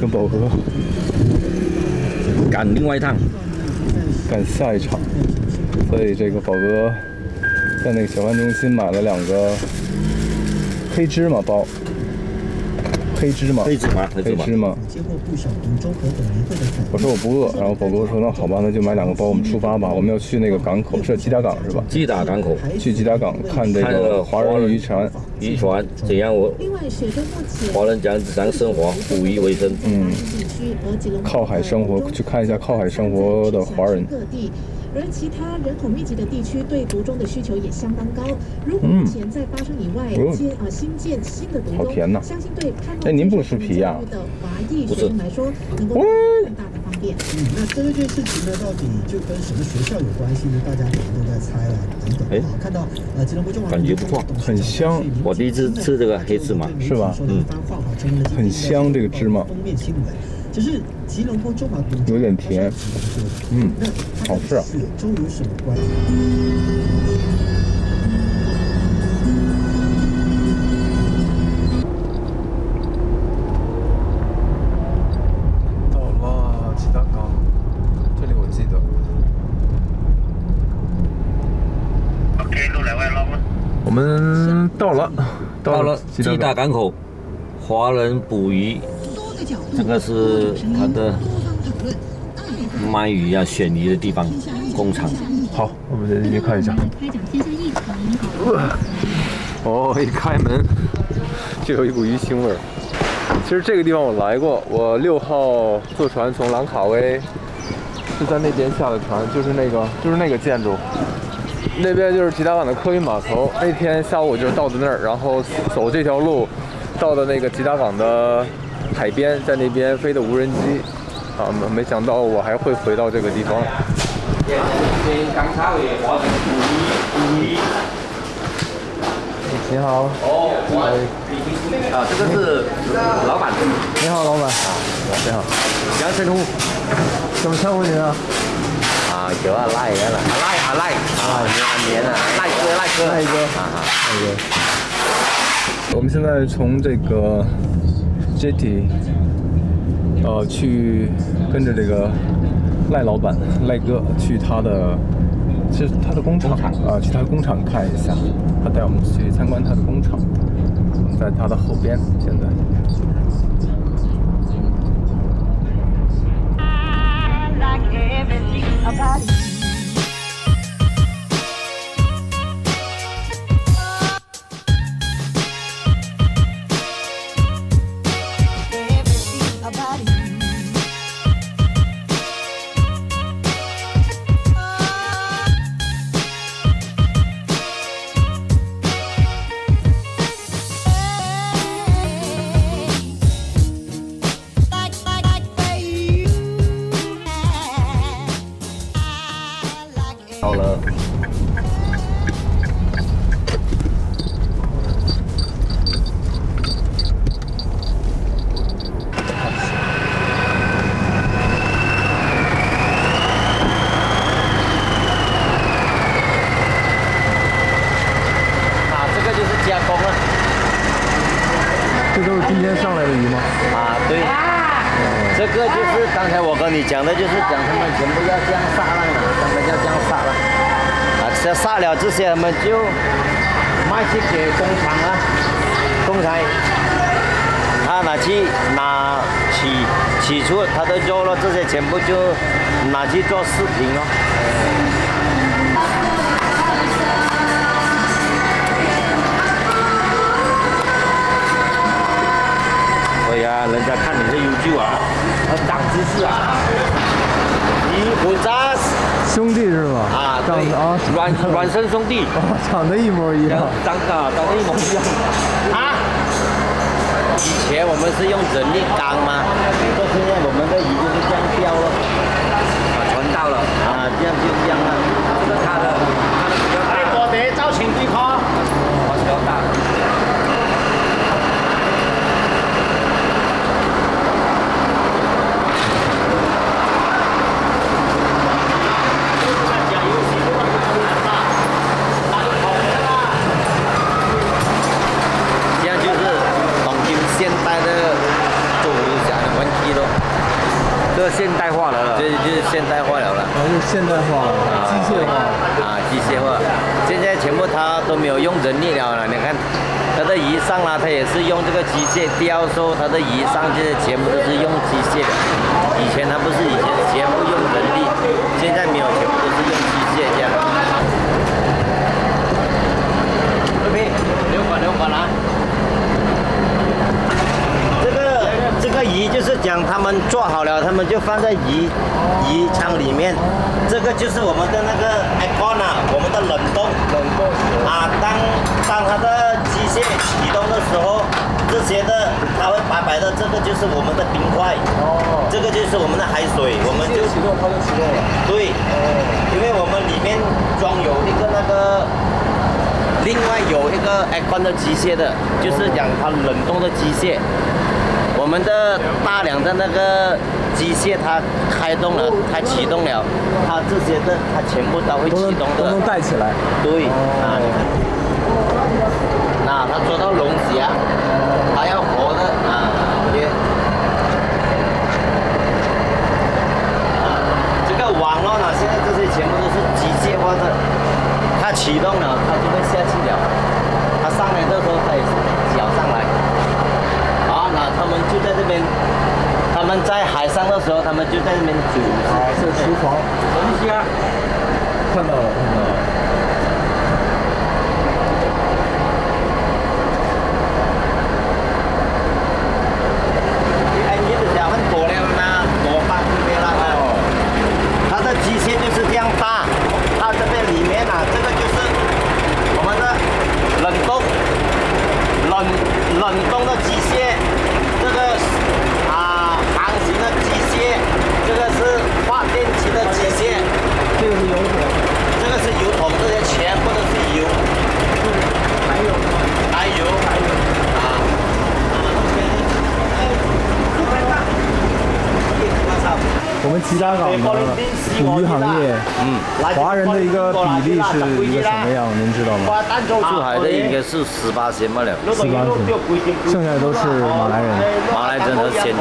跟宝哥赶另外一趟，赶下一场，所以这个宝哥在那个小贩中心买了两个黑芝麻包，黑芝麻，黑芝麻，黑芝麻我说我不饿，然后宝哥说那好吧，那就买两个包，我们出发吧。我们要去那个港口，是吉达港是吧？吉达港口去吉达港看这个个华人渔船。渔船怎样我华人怎样怎样生活，捕鱼为生。嗯靠海生活，去看一下靠海生活的华人。而其他人口密集的地区对独中的需求也相当高。如果目前在巴生以外嗯建啊新建新的独中，好甜呐。相信对看哎您不吃皮呀的华裔学生来说，能够更大的方便。嗯，那这件事情呢，到底就跟什么学校有关系呢？大家可能都在猜了，等等。哎。啊，看到呃，吉隆坡中华感觉不错很香。我第一次吃这个黑芝麻是吧？嗯。很香这个芝麻。封面新闻，只是吉隆坡中华独中有点甜嗯那好吃啊跟雪州有什么关系？到了吉达港，这里我记得。我们到了，到了吉吉达港。打港口，华人捕鱼，这个是他的卖鱼啊、选鱼的地方，工厂。好，我们进去看一下。哦，一开门就有一股鱼腥味儿。其实这个地方我来过，我六号坐船从兰卡威是在那边下的船，就是那个就是那个建筑，那边就是吉达港的客运码头。那天下午我就到的那儿，然后走这条路到的那个吉达港的海边，在那边飞的无人机。啊，没没想到我还会回到这个地方。港口嘅华人捕鱼，捕鱼。你好，哦，啊，这个是老板，你好，老板。你好，杨成虎。怎么称呼您啊？啊，叫阿赖嘅啦，阿赖阿赖，啊，年啊，赖哥赖哥，赖哥啊啊，我们现在从这个 Jetty，呃，去跟着这个赖老板赖哥去他的，是他的工厂啊，去他的工厂看一下。他带我们去参观他的工厂，在他的后边现在。like 到了。啊，这个就是加工了。这都是今天上来的鱼吗？啊，对，这个就是刚才我跟你讲的，就是讲他们全部要这样杀了，他们要这样杀了，啊，这杀了这些，他们就卖去给工厂啊，工厂，他拿去拿取取出他的肉了，这些全部就拿去做视频了。所以啊，人家看你是优秀啊，要长知识啊。你混杂兄弟是吧？啊，对长得啊，孪孪生兄弟，哦长得一模一样。长啊长得一模一样啊。以前我们是用人力缸嘛，到现在我们的鱼就是这样钓了，啊，传到了啊，这样就这样了。这是它的，它的比较大，我哋周前啲 call。比较大。这样就是东京现代的捉鱼侠的问题咯。这个现代化了了，这就是现代化了了。然后就现代化，机械化。啊，机械化，现在全部他都没有用人力了了。你看，他的鱼上啦，它也是用这个机械雕塑，他的鱼上这些全部都是用机械的。以前他不是以前全部用人力，现在没有，全部都是用机械这样。这边留管留管来。这个这个鱼就是讲他们做好了，他们就放在鱼鱼仓里面。这个就是我们的那个 aircon 啊，我们的冷冻冷冻啊。当当它的机械启动的时候，这些的它会白白的，这个就是我们的冰块。哦。这个就是我们的海水，我们就启动它就启动了。对，因为我们里面装有一个那个，另外有一个 aircon 的机械的，就是讲它冷冻的机械。我们的大梁的那个机械它开动了，它启动了，它这些的它全部都会启动的都能。带起来。对，啊，你看，那它做到龙虾，它要活的啊，也。啊，这个网络呢，现在这些全部都是机械化的，它启动了，它就会下去了。它上来的时候，它也是搅上来。啊，那他们就在这边，他们在海上的时候，他们就在这边煮。啊，这是厨房。龙虾。看到了，看到了。哎，你的小很多了吗？多大这边了哦。它的机械就是这样大，它这边里面啊，这个就是我们的冷冻冷冷冻的机械，这个啊航行的机械，这个是发电机的机械，这个是油桶。这个是油桶，这些全部都是油。还有吗？还有还有啊啊，我们吉打港的捕鱼行业，嗯，华人的一个比例是一个什么样？您知道吗？出海的应该是十八仙罢了，十八十，剩下的都是马来人、马来人和仙人，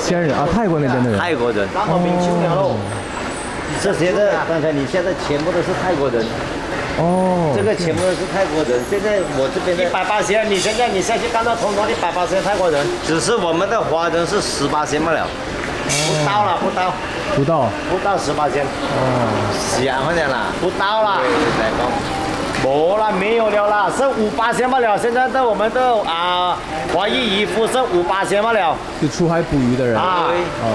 仙人啊，泰国那边的人。泰国人。哦这些的，刚才你现在全部都是泰国人，哦，这个全部都是泰国人。现在我这边的百八仙，你现在你下去看到通通的百八仙泰国人，只是我们的华人是十八仙罢了，不到了，不到，不到不到十八千，哦，想好点啦。不到了。来讲，没了，没有了啦，剩五八千罢了。现在的我们的啊，华裔渔夫剩五八千罢了就出海捕鱼的人。啊。哦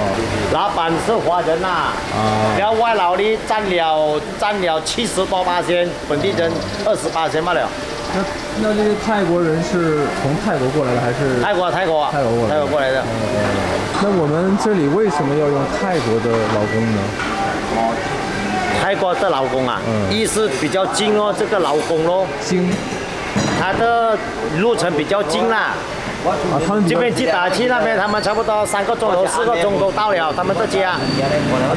老板是华人呐、啊，然后外劳的占了占了七十多八千，本地人二十八千罢了。那那这些泰国人是从泰国过来的还是？泰国泰国泰国过来的泰国过来的。那我们这里为什么要用泰国的劳工呢？泰国的劳工啊，嗯意思比较近哦，这个劳工咯，近他的路程比较近啦。这边去打去那边，他们差不多三个钟头、四个钟头到了他们的家。啊，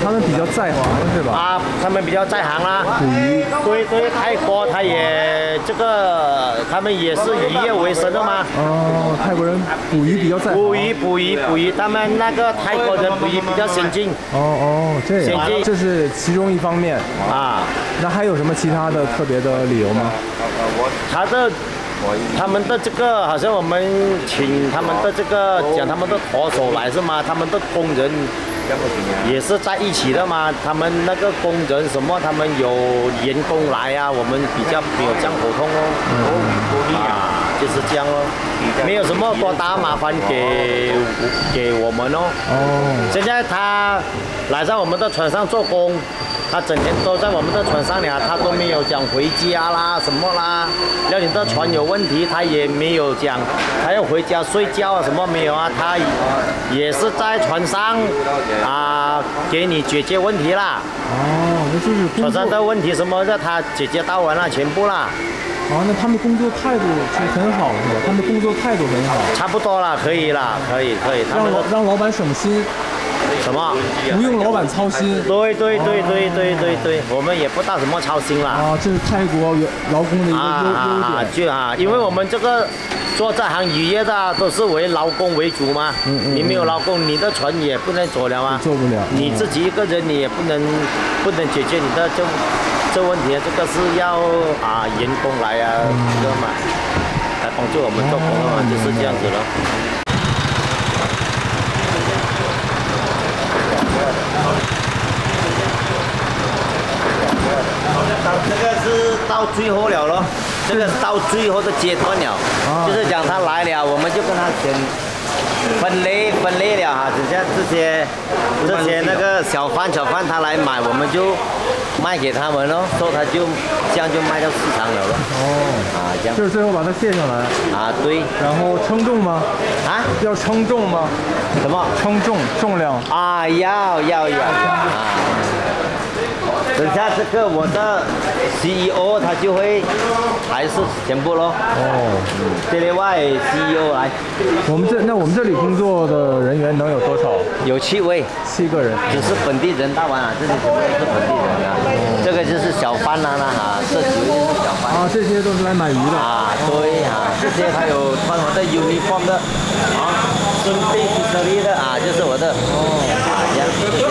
他们比较在行是吧？啊，他们比较在行啦。捕鱼对对，泰国他也这个，他们也是渔业为生的嘛。哦，泰国人捕鱼比较在行。捕鱼捕鱼捕鱼，他们那个泰国人捕鱼比较先进哦哦，这样先，进这是其中一方面。啊。那还有什么其他的特别的理由吗？他的他们的这个好像我们请他们的这个讲他们的舵手来是吗？他们的工人也是在一起的嘛。他们那个工人什么，他们有员工来啊，我们比较没有这样沟通哦。啊，就是这样哦，没有什么多大麻烦给给我们哦。哦，现在他来在我们的船上做工，他整天都在我们的船上了，他都没有讲回家啦什么啦。要你的船有问题，他也没有讲，他要回家睡觉啊什么没有啊，他也是在船上啊给你解决问题啦。哦，那就是船上的问题什么的他解决到完了，全部啦，哦，那他们工作态度是很好是吧？他们工作态度很好，差不多了，可以啦，可以可以，他让老让老板省心，什么？不用老板操心。对对对对对对对，我们也不大怎么操心了。啊，这是泰国员劳工的一个优优啊点。就啊，因为我们这个做这行渔业的啊都是为劳工为主嘛。嗯嗯你没有劳工，你的船也不能走了啊。做不了你自己一个人你也不能不能解决你的这这问题，这个是要啊员工来啊，这个嘛，来帮助我们做工的嘛，就是这样子咯。这个是到最后了咯，这个到最后的阶段了，就是讲他来了，我们就跟他选分类分类了哈，等下这些这些那个小贩小贩他来买，我们就卖给他们咯，所以他就这样就卖到市场了咯。哦，啊，这样就是最后把它卸下来，啊对然后称重吗？啊要称重吗？什么称重重量。啊要要要啊。等下这个我的 CEO 他就会还是全部咯。哦，这里外 CEO 来我们这那我们这里工作的人员能有多少？有七位。七个人。只是本地人大完啊，这里全部都是本地人啊。这个就是小贩啦那哈，这几位是小贩。啊，这些都是来买鱼的。啊，对啊，这些还有穿我的 uniform 的，啊，准备 history 的啊，就是我的哦，啊，这样这些，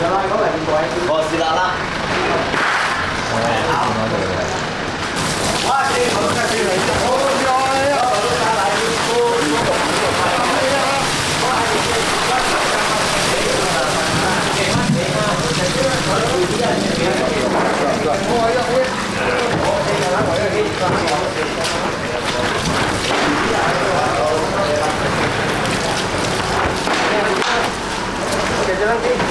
Godzilla có gì vậy? Là.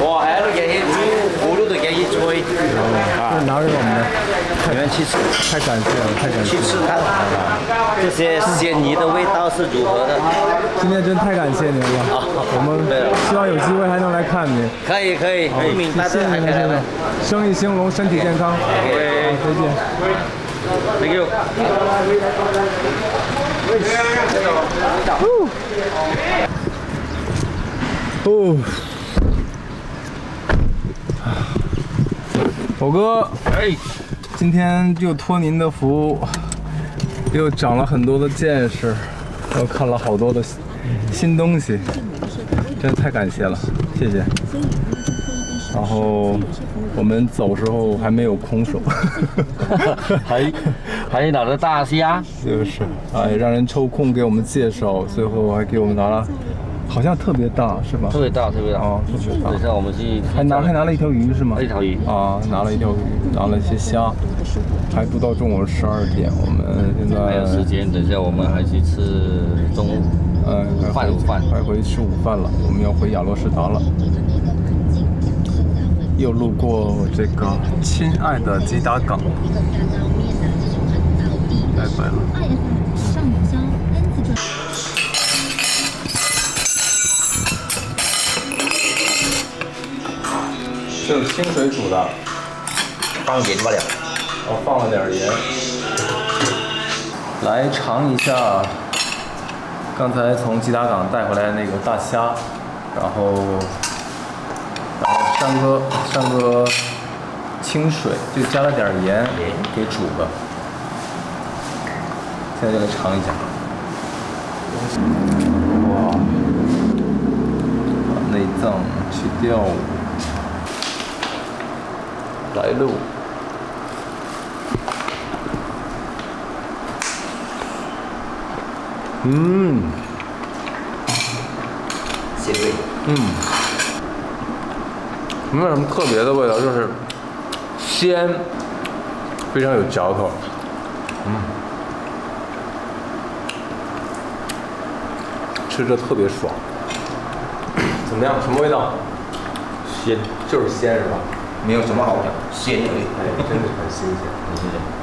哇，喺度嘅嘢煮，葫芦都嘅嘢吹。啊拿给我们的，你们去吃，太感谢了，太感谢了。去吃看，这些鲜鱼的味道是如何的？今天真太感谢您了，我们希望有机会还能来看您。可以可以，不明白谢谢您，的还可以来先生。生意兴隆，身体健康。好，再见。Thank you。哦，狗哥，哎，今天又托您的福，又长了很多的见识，又看了好多的新新东西，真的太感谢了，谢谢。然后我们走时候还没有空手，还还拿着大虾，就是，哎，让人抽空给我们介绍，最后还给我们拿了，好像特别大是吧？特别大，特别大。哦，特别大等一。下我们去还拿还拿了一条鱼是吗？一条鱼啊，拿了一条鱼，拿了一些虾，还不到中午十二点，我们现在还有时间，等一下我们还去吃中午。呃，还回饭午饭快回吃午饭了，我们要回亚罗士达了。又路过这个亲爱的吉达港，拜拜了。这是清水煮的，放盐罢了。我放了点盐。来尝一下刚才从吉达港带回来的那个大虾，然后上个上个清水，就加了点盐给煮了。现在就来尝一下。哇，把内脏去掉，来喽。嗯鲜味。嗯，没有什么特别的味道，就是鲜，非常有嚼头。嗯，吃着特别爽。怎么样？什么味道？鲜，就是鲜是吧？没有什么好讲，鲜。哎，真的是很新鲜。很新鲜。